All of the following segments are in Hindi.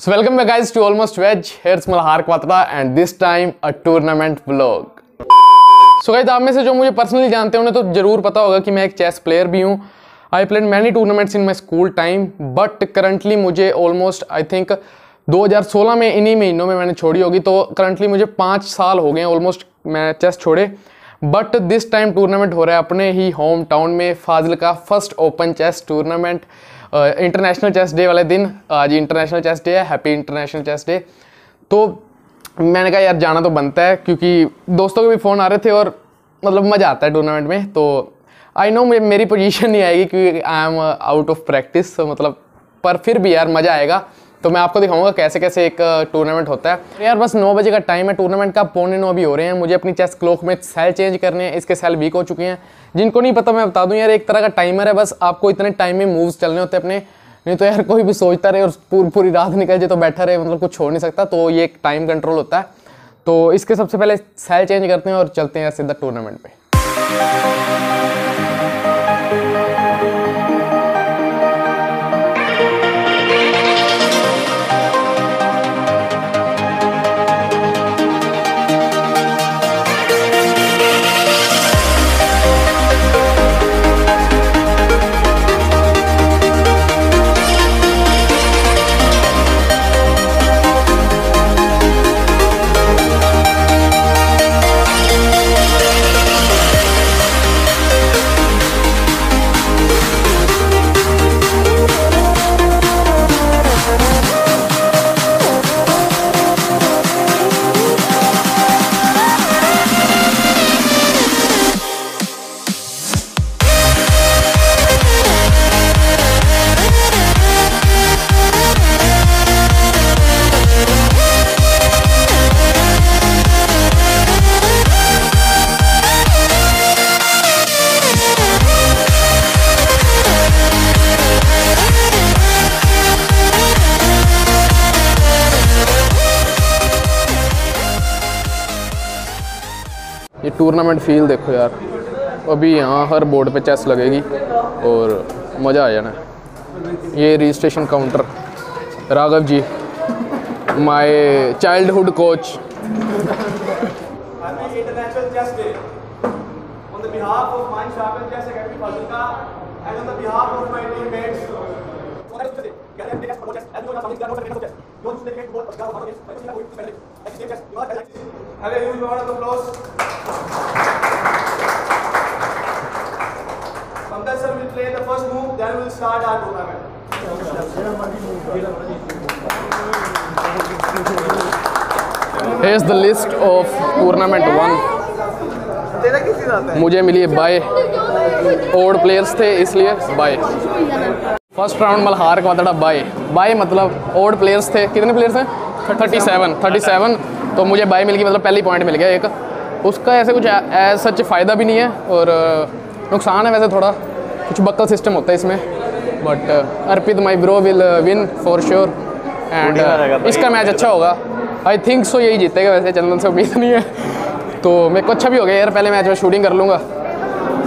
So welcome back guys to Almost Veg. Here's Malhar Kwatra and this time a tournament vlog. So so, आप में से जो मुझे पर्सनली जानते हैं उन्हें तो ज़रूर पता होगा कि मैं एक चेस प्लेयर भी हूँ I played many tournaments in my school time but currently मुझे ऑलमोस्ट आई थिंक 2016 में इन्हीं महीनों में मैंने छोड़ी होगी तो करंटली मुझे पाँच साल हो गए ऑलमोस्ट मैं चेस छोड़े बट दिस टाइम टूर्नामेंट हो रहा है अपने ही होम टाउन में फाजिल का first open chess tournament international chess day वाले दिन। आज इंटरनेशनल चेस डे है हैप्पी इंटरनेशनल चेस डे तो मैंने कहा, यार, जाना तो बनता है, क्योंकि दोस्तों के भी फ़ोन आ रहे थे और मतलब मज़ा आता है टूर्नामेंट में। तो आई नो मेरी पोजीशन नहीं आएगी क्योंकि I am out of practice मतलब पर फिर भी यार मज़ा आएगा। तो मैं आपको दिखाऊँगा कैसे कैसे एक टूर्नामेंट होता है। यार बस नौ बजे का टाइम है टूर्नामेंट का पौने नौ भी हो रहे हैं। मुझे अपनी चेस क्लॉक में सेल चेंज करने हैं, इसके सेल वीक हो चुके हैं। जिनको नहीं पता, मैं बता दूँ यार, एक तरह का टाइमर है, बस आपको इतने टाइम में मूव्स चलने होते हैं अपने। नहीं तो यार, कोई भी सोचता रहे और पूरी पूरी रात निकल जाए तो बैठा रहे मतलब कुछ छोड़ नहीं सकता। तो ये एक टाइम कंट्रोल होता है। तो इसके सबसे पहले सेल चेंज करते हैं और चलते हैं सीधा टूर्नामेंट पे। टूर्नामेंट फील देखो यार। अभी यहाँ हर बोर्ड पे चेस लगेगी और मज़ा आ जाना। ये registration counter Raghav ji my childhood coach Day. On the behalf of Mind Sharpen Chess Academy Fazilka and on the behalf of my teammates. Have a huge round of applause. Pankaj sir will play the first move, then we'll start our tournament. Is the list of tournament one तेरा किसी साथ है मुझे मिली है बाय ओल्ड प्लेयर्स थे इसलिए बाय फ़र्स्ट राउंड मल्हार का वादड़ा बाय बाय मतलब ओल्ड प्लेयर्स थे। कितने प्लेयर्स हैं थर्टी सेवन थर्टी सेवन तो मुझे बाय मिल गई मतलब पहली पॉइंट मिल गया एक। उसका ऐसे कुछ एज सच फ़ायदा भी नहीं है और नुकसान है वैसे थोड़ा। कुछ बक्कल सिस्टम होता है इसमें। But Arpit my bro will win for sure and इसका मैच अच्छा होगा। आई थिंक सो यही जीतेगा वैसे चंदन से उम्मीद नहीं है। तो मेरे को अच्छा भी हो गया यार पहले मैच में शूटिंग कर लूँगा।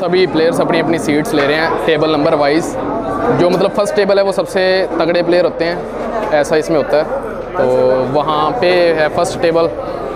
सभी प्लेयर्स अपनी अपनी सीट्स ले रहे हैं। टेबल नंबर वाइज जो मतलब फ़र्स्ट टेबल है, वो सबसे तगड़े प्लेयर होते हैं। ऐसा इसमें होता है। तो वहाँ पे है फ़र्स्ट टेबल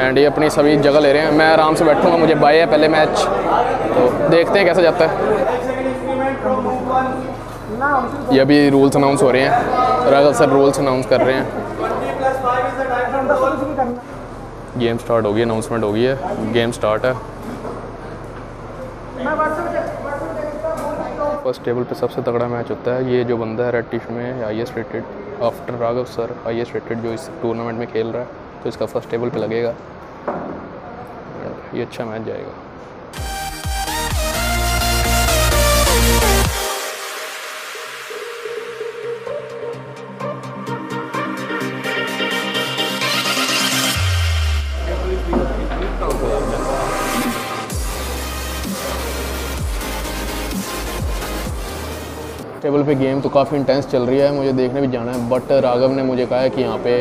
एंड ये अपनी सभी जगह ले रहे हैं। मैं आराम से बैठूँगा, मुझे बाय है पहले मैच तो देखते हैं कैसे जाता है. ये अभी रूल्स अनाउंस हो रहे हैं। राघव सर रूल्स अनाउंस कर रहे हैं। 20 plus 5 is the time from goal. Game start होगी अनाउंसमेंट हो। गई है गेम स्टार्ट है फ़र्स्ट टेबल पे सबसे तगड़ा मैच होता है, ये जो बंदा है रेड टी में highest rated after Raghav sir highest rated जो इस टूर्नामेंट में खेल रहा है तो इसका फ़र्स्ट टेबल पे लगेगा। ये अच्छा मैच जाएगा। टेबल पे गेम तो काफ़ी इंटेंस चल रही है, मुझे देखने भी जाना है। बट राघव ने मुझे कहा है कि यहाँ पे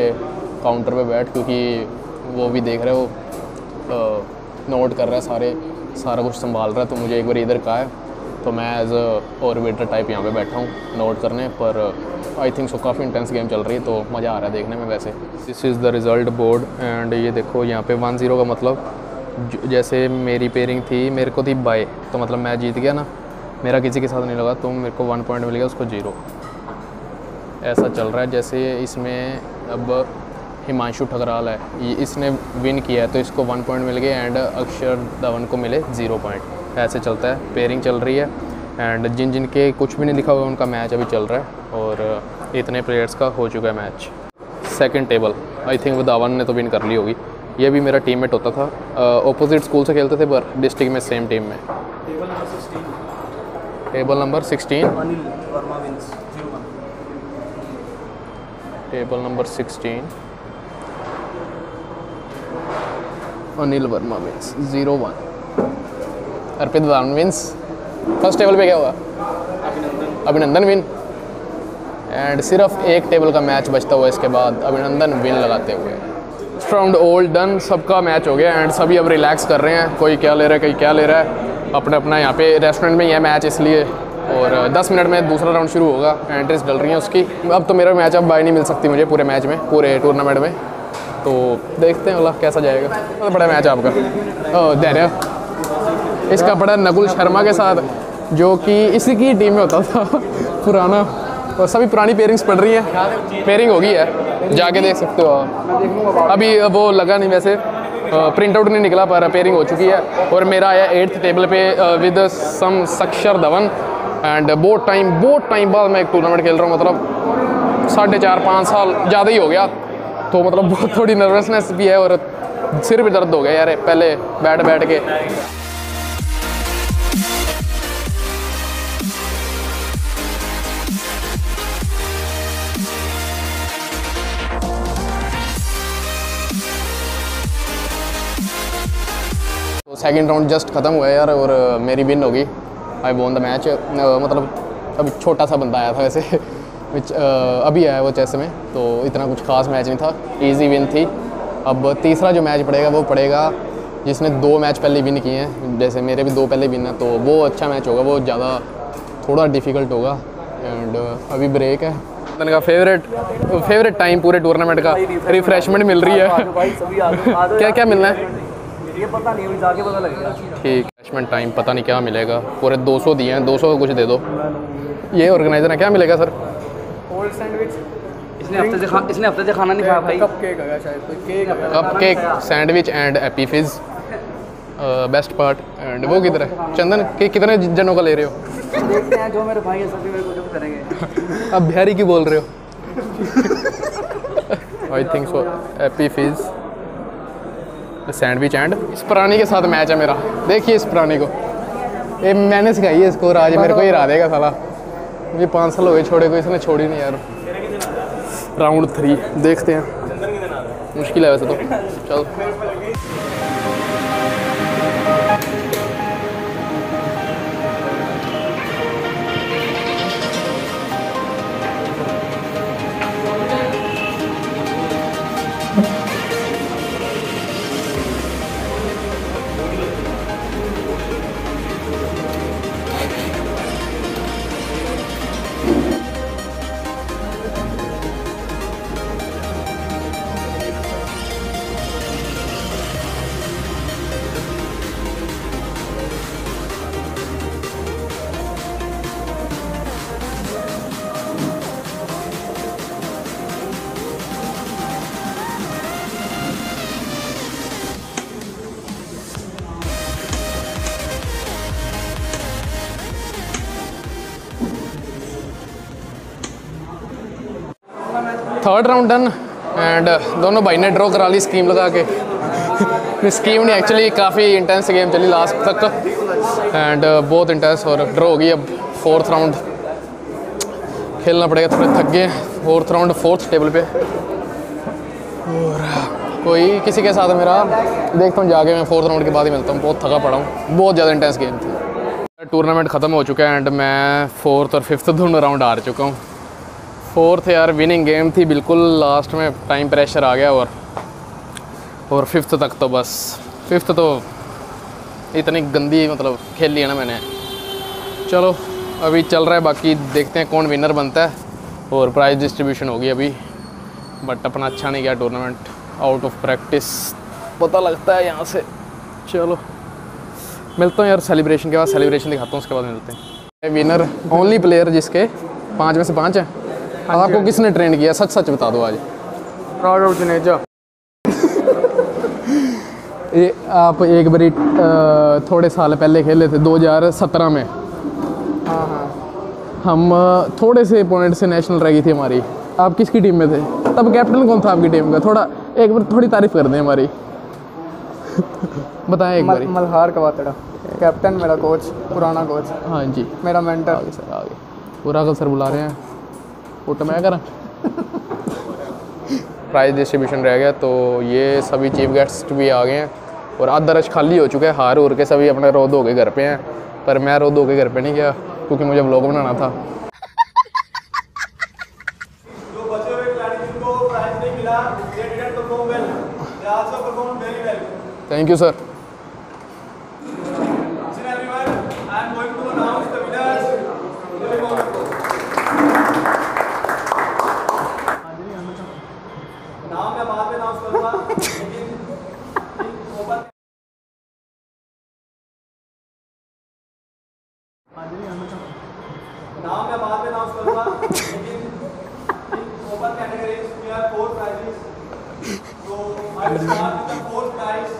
काउंटर पे बैठ, क्योंकि वो भी देख रहे हो नोट कर रहा है सारे, सारा कुछ संभाल रहा है तो मुझे एक बार इधर कहा है। तो मैं एज ऑर्बिटर टाइप यहाँ पे बैठा हूँ नोट करने, पर आई थिंक सो काफ़ी इंटेंस गेम चल रही है तो मज़ा आ रहा है देखने में वैसे। This is the result board and ये देखो, यहाँ पे वन ज़ीरो का मतलब जैसे मेरी पेयरिंग थी, मेरे को थी बाय तो मतलब मैं जीत गया ना। मेरा किसी के साथ नहीं लगा तो मेरे को वन पॉइंट मिल गया उसको ज़ीरो ऐसा चल रहा है, जैसे इसमें अब हिमांशु ठकराल है। इसने विन किया है तो इसको वन पॉइंट मिल गए एंड अक्षर धवन को मिले ज़ीरो पॉइंट ऐसे चलता है पेयरिंग चल रही है। एंड जिन जिन के कुछ भी नहीं लिखा हुआ, उनका मैच अभी चल रहा है। और इतने प्लेयर्स का हो चुका है match second table I think वो धवन ने तो विन कर ली होगी। ये भी मेरा टीममेट होता था। ऑपोजिट स्कूल से खेलते थे, पर डिस्ट्रिक्ट में सेम टीम में। Table number 16 table number sixteen Anil Verma wins 0-1 table number sixteen Anil Verma wins zero one Arpit Dhawan wins first table पे क्या हुआ? अभिनंदन। विन एंड सिर्फ़ एक टेबल का मैच बचता हुआ इसके बाद अभिनंदन विन लगाते हुए। राउंड ओल्ड डन सबका मैच हो गया। एंड सभी अब रिलैक्स कर रहे हैं। कोई क्या ले रहा है कोई क्या ले रहा है। अपना अपना यहाँ पे रेस्टोरेंट में ही है मैच इसलिए। और 10 मिनट में दूसरा राउंड शुरू होगा एंट्रीज डल रही हैं उसकी। अब तो मेरा मैच अब बाय नहीं मिल सकती मुझे पूरे मैच में, पूरे टूर्नामेंट में। तो देखते हैं अल्लाह कैसा जाएगा। बहुत बड़ा मैच आपका। ओ, धैर्य। इसका बड़ा नकुल शर्मा के साथ, जो कि इसी की टीम में होता था। पुराना। और सभी पुरानी पेयरिंग्स पड़ रही हैं। पेयरिंग होगी है जाके देख सकते हो आप। अभी वो लगा नहीं वैसे। प्रिंट आउट नहीं निकला पर पेयरिंग हो चुकी है। और मेरा आया एट्थ टेबल पे विद सम सक्षर धवन एंड बहुत टाइम बहुत टाइम बाद मैं एक टूर्नामेंट खेल रहा हूँ मतलब साढ़े चार, पाँच साल ज़्यादा ही हो गया। तो मतलब बहुत थोड़ी नर्वसनेस भी है और सिर भी दर्द हो गया यार, पहले बैठ बैठ के। सेकंड राउंड जस्ट ख़त्म हुआ यार और मेरी विन होगी। आई वॉन द मैच मतलब अभी छोटा सा बंदा आया था वैसे विच अभी आया वो चेस में तो इतना कुछ खास मैच नहीं था। इजी विन थी। अब तीसरा जो मैच पड़ेगा वो पड़ेगा जिसने दो मैच पहले विन किए हैं। जैसे मेरे भी दो पहले विन हैं तो वो अच्छा मैच होगा वो ज़्यादा थोड़ा डिफ़िकल्ट होगा। एंड अभी ब्रेक है। दिन का फेवरेट फेवरेट टाइम पूरे टूर्नामेंट का रिफ्रेशमेंट मिल रही है। क्या क्या मिलना है? ये पता नहीं अभी जाके पता लगेगा। ठीक रिफ्रेशमेंट टाइम पता नहीं क्या मिलेगा। पूरे 200 दिए हैं 200 का कुछ दे दो। ये ऑर्गेनाइजर है क्या मिलेगा सर? ओल्ड सैंडविच इसने हफ़्ते से खा इसने हफ़्ते से खाना नहीं खाया भाई। कप केक है शायद कोई cake cup cake sandwich and Appy Fizz best part and वो किधर है? चंदन कि कितने जनों का ले रहे हो? देखते हैं जो मेरे भाई है सभी मेरे को जो करेंगे। अब बिहारी की बोल रहे हो? I think so Appy Fizz sandwich and इस प्राणी के साथ मैच है मेरा। देखिए इस प्राणी को। ये मैंने सिखाई है इसको, राज मेरे को ही हरा देगा साला। मुझे पाँच साल हो गए छोड़े को, इसने छोड़ी नहीं यार। राउंड थ्री देखते हैं। मुश्किल है वैसे तो। चल। थर्ड राउंड डन एंड दोनों भाई ने ड्रॉ करा ली स्कीम लगा के। स्कीम नहीं एक्चुअली काफ़ी इंटेंस गेम चली लास्ट तक। एंड बहुत इंटेंस और ड्रॉ हो गई अब फोर्थ राउंड खेलना पड़ेगा थोड़े थक गए फोर्थ राउंड फोर्थ टेबल पे। और, कोई किसी के साथ मेरा, देखता हूँ जाके मैं फोर्थ राउंड के बाद ही मिलता हूँ, बहुत थका पड़ा हूँ। बहुत ज़्यादा इंटेंस गेम थी। टूर्नामेंट ख़त्म हो चुका है एंड मैं फोर्थ और फिफ्थ दोनों राउंड हार चुका हूँ। फोर्थ यार विनिंग गेम थी बिल्कुल लास्ट में टाइम प्रेशर आ गया और और फिफ्थ तक तो बस। फिफ्थ तो इतनी गंदी मतलब खेल ली है ना मैंने। चलो, अभी चल रहा है, बाकी देखते हैं कौन विनर बनता है और प्राइज डिस्ट्रीब्यूशन होगी अभी। बट अपना अच्छा नहीं गया टूर्नामेंट आउट ऑफ़ प्रैक्टिस पता लगता है यहाँ से। चलो, मिलता हूँ यार सेलिब्रेशन के बाद सेलिब्रेशन दिखाता हूँ, उसके बाद मिलते हैं। विनर ओनली प्लेयर जिसके पाँच में से पाँच हैं। आपको किसने ट्रेंड किया? सच सच बता दो आज। प्राउड जुनेजा ये आप एक बारी थोड़े साल पहले खेले थे 2017 में। हाँ हाँ। हम थोड़े से पॉइंट से नेशनल रह गई थी हमारी। आप किसकी टीम में थे? तब कैप्टन कौन था आपकी टीम का? थोड़ा एक बार थोड़ी तारीफ़ कर दें हमारी। बताएँ एक बारी। मल्हार कवातड़ा। कैप्टन मेरा कोच पुराना कोच हाँ जी। मेरा मेंटर आगे सर आगे। पूरा कल सर बुला रहे हैं। फ़ोटो मैं करा। प्राइज डिस्ट्रीब्यूशन रह गया तो ये सभी चीफ गेस्ट भी आ गए हैं। और आधा रश खाली हो चुका है हार उर के सभी अपने रो धो के घर पे हैं। पर मैं रो धो के घर पे नहीं गया क्योंकि मुझे व्लॉग बनाना था। थैंक यू हुए खिलाड़ी जिनको प्राइज नहीं मिला they didn't perform well they also perform very well thank you sir Listen everyone, I am going to announce the winners in a moment. नाम मैं बाद में अनाउंस करूँगा लेकिन इन ओपन नाम मैं बाद में अनाउंस करूँगा लेकिन open categories we have four prizes I will start with the fourth prize.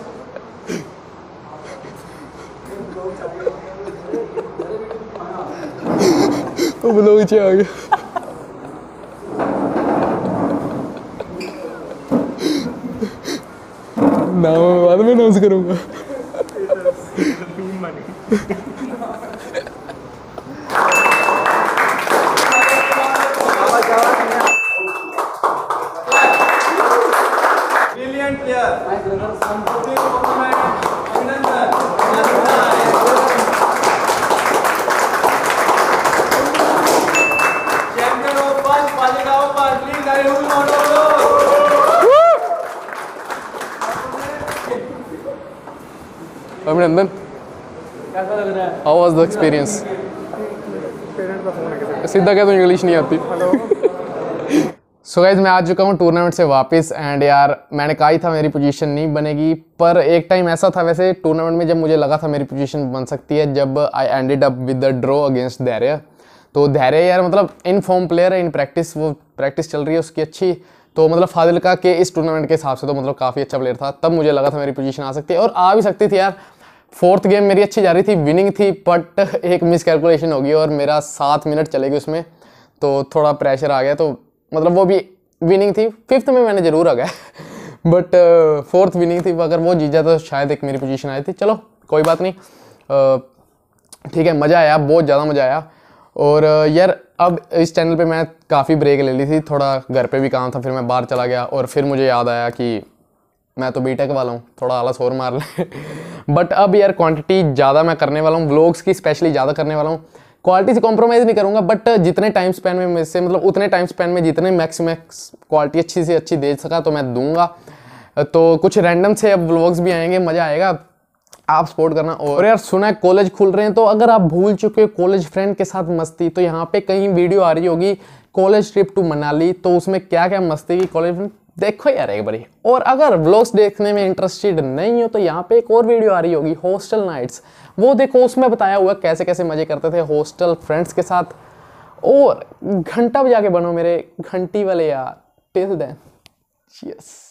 वो ब्लॉग नीचे आ गया नाम मैं बाद में अनाउंस करूँगा। अभिनंदन कैसा लग रहा है हाउ वाज द एक्सपीरियंस सीधा कह तो इंग्लिश नहीं आती। सो गाइज़ मैं आ चुका हूँ टूर्नामेंट से वापस एंड यार, मैंने कहा ही था मेरी पोजीशन नहीं बनेगी, पर एक टाइम ऐसा था वैसे टूर्नामेंट में जब मुझे लगा था मेरी पोजीशन बन सकती है, जब I ended up with the draw against Dhairya. तो धैर्य यार मतलब इन फॉर्म प्लेयर है इन प्रैक्टिस वो प्रैक्टिस चल रही है, उसकी अच्छी। तो मतलब फाजिलका के इस टूर्नामेंट के हिसाब से तो मतलब काफ़ी अच्छा प्लेयर था, तब मुझे लगा था मेरी पोजीशन आ सकती है, और आ भी सकती थी यार फोर्थ गेम मेरी अच्छी जा रही थी विनिंग थी बट एक मिस कैलकुलेशन होगी और मेरा सात मिनट चलेगी उसमें तो थोड़ा प्रेशर आ गया तो मतलब वो भी विनिंग थी। फिफ्थ में मैंने ज़रूर आ गया बट फोर्थ विनिंग थी अगर वो जीत जाता तो शायद एक मेरी पोजीशन आई थी। चलो कोई बात नहीं अ, ठीक है मज़ा आया बहुत ज़्यादा मज़ा आया। और अ, यार अब इस चैनल पे मैं काफ़ी ब्रेक ले ली थी थोड़ा घर पे भी काम था फिर मैं बाहर चला गया और फिर मुझे याद आया कि मैं तो बीटेक वाला हूँ, थोड़ा आलस और मार लें। बट अब यार क्वांटिटी ज़्यादा मैं करने वाला हूँ व्लॉग्स की स्पेशली ज़्यादा करने वाला हूँ। क्वालिटी से कॉम्प्रोमाइज़ नहीं करूँगा बट जितने टाइम स्पैन में से मतलब उतने टाइम स्पैन में जितने मैक्स मैक्स क्वालिटी अच्छी से अच्छी दे सका तो मैं दूँगा। तो कुछ रैंडम से अब व्लॉग्स भी आएँगे, मज़ा आएगा। आप सपोर्ट करना। और यार सुना है कॉलेज खुल रहे हैं तो अगर आप भूल चुके हो कॉलेज फ्रेंड के साथ मस्ती तो यहाँ पे कहीं वीडियो आ रही होगी कॉलेज ट्रिप टू मनाली तो उसमें क्या क्या मस्ती की कॉलेज फ्रेंड देखो यार एक बारी। और अगर ब्लॉग्स देखने में इंटरेस्टेड नहीं हो तो यहाँ पे एक और वीडियो आ रही होगी हॉस्टल नाइट्स वो देखो, उसमें बताया हुआ कैसे कैसे मज़े करते थे हॉस्टल फ्रेंड्स के साथ। और घंटा बजा के बनो मेरे घंटी वाले यार टिल देन यस